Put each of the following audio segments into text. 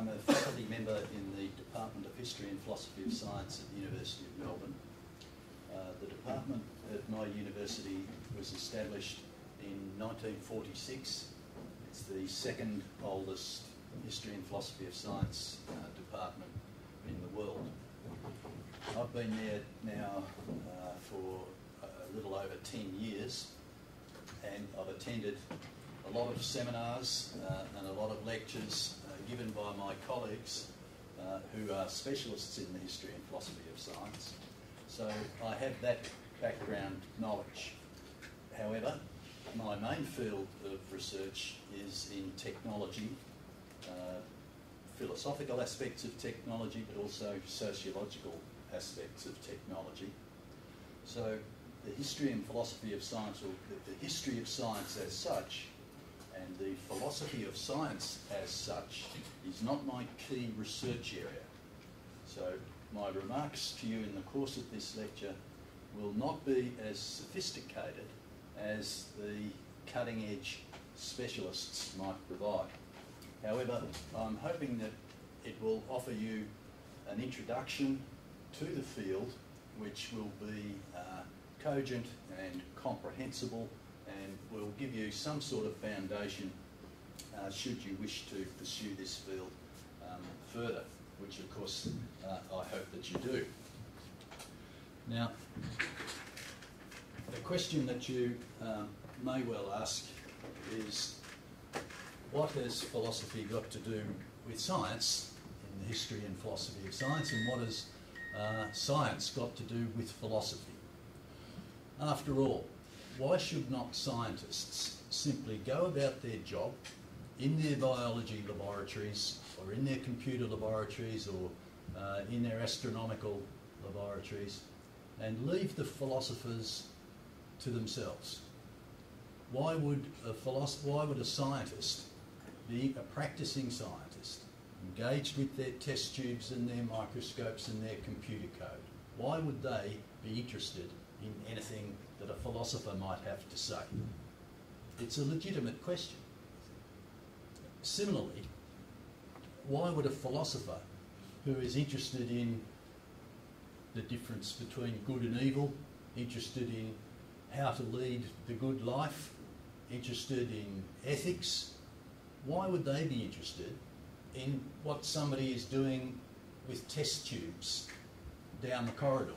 I'm a faculty member in the Department of History and Philosophy of Science at the University of Melbourne. Uh, the department at my university was established in 1946. It's the second oldest History and Philosophy of Science uh, department in the world. I've been there now uh, for a little over 10 years and I've attended a lot of seminars uh, and a lot of lectures uh, given by my colleagues uh, who are specialists in the history and philosophy of science. So I have that background knowledge. However, my main field of research is in technology, uh, philosophical aspects of technology, but also sociological aspects of technology. So the history and philosophy of science, or the, the history of science as such, and the philosophy of science as such, is not my key research area. So my remarks to you in the course of this lecture will not be as sophisticated as the cutting edge specialists might provide. However, I'm hoping that it will offer you an introduction to the field which will be uh, cogent and comprehensible and will give you some sort of foundation uh, should you wish to pursue this field um, further, which of course uh, I hope that you do. Now, the question that you um, may well ask is what has philosophy got to do with science in the history and philosophy of science and what has uh, science got to do with philosophy? After all, why should not scientists simply go about their job in their biology laboratories or in their computer laboratories or uh, in their astronomical laboratories and leave the philosophers to themselves? Why would a, why would a scientist be a practicing scientist, engaged with their test tubes and their microscopes and their computer code? Why would they be interested in anything philosopher might have to say? It's a legitimate question. Similarly, why would a philosopher who is interested in the difference between good and evil, interested in how to lead the good life, interested in ethics, why would they be interested in what somebody is doing with test tubes down the corridor?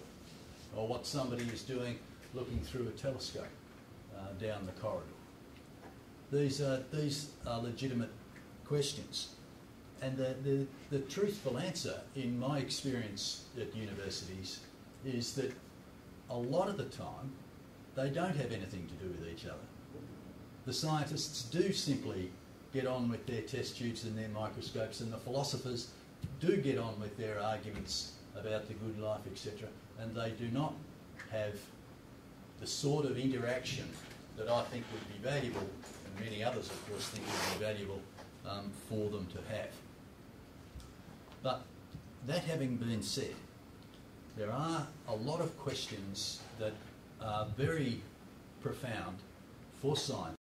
or what somebody is doing looking through a telescope uh, down the corridor. These are, these are legitimate questions. And the, the, the truthful answer, in my experience at universities, is that a lot of the time they don't have anything to do with each other. The scientists do simply get on with their test tubes and their microscopes, and the philosophers do get on with their arguments about the good life, etc and they do not have the sort of interaction that I think would be valuable, and many others, of course, think would be valuable um, for them to have. But that having been said, there are a lot of questions that are very profound for science.